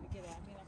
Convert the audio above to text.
Gracias.